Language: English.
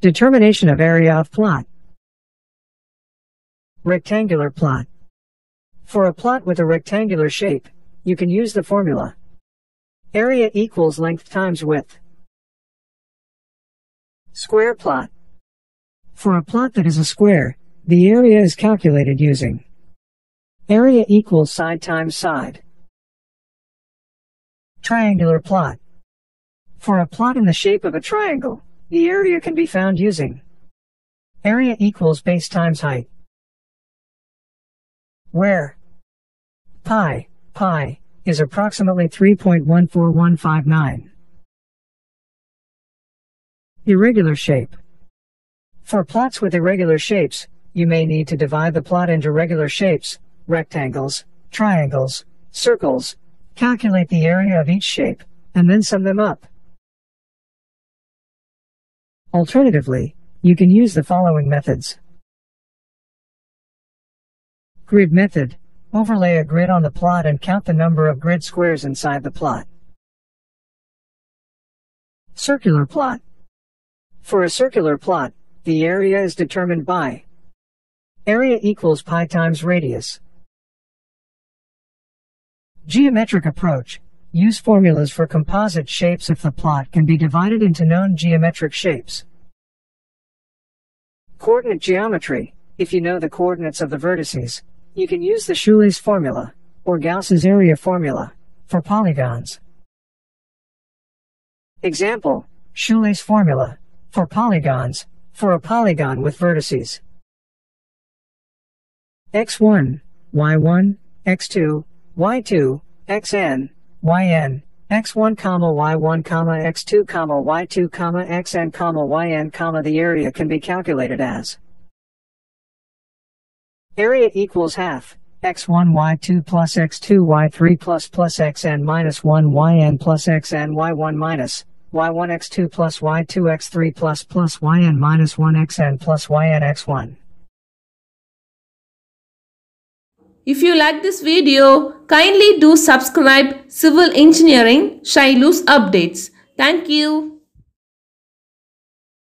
Determination of area of plot. Rectangular plot. For a plot with a rectangular shape, you can use the formula. Area equals length times width. Square plot. For a plot that is a square, the area is calculated using area equals side times side. Triangular plot. For a plot in the shape of a triangle, the area can be found using area equals base times height. Where pi, pi, is approximately 3.14159. Irregular shape. For plots with irregular shapes, you may need to divide the plot into regular shapes, rectangles, triangles, circles, calculate the area of each shape, and then sum them up. Alternatively, you can use the following methods. Grid method. Overlay a grid on the plot and count the number of grid squares inside the plot. Circular plot. For a circular plot, the area is determined by area equals pi times radius. Geometric approach. Use formulas for composite shapes if the plot can be divided into known geometric shapes. Coordinate geometry. If you know the coordinates of the vertices, you can use the Shoelace formula, or Gauss's area formula, for polygons. Example, Shoelace formula, for polygons, for a polygon with vertices. x1, y1, x2, y2, xn, yn, x1 comma y1 comma x2 comma y2 comma xn comma yn comma the area can be calculated as area equals half x1 y2 plus x2 y3 plus plus xn minus 1 yn plus xn y1 minus y1 x2 plus y2 x3 plus plus yn minus 1 xn plus yn x1 If you like this video, kindly do subscribe Civil Engineering Shylus Updates. Thank you.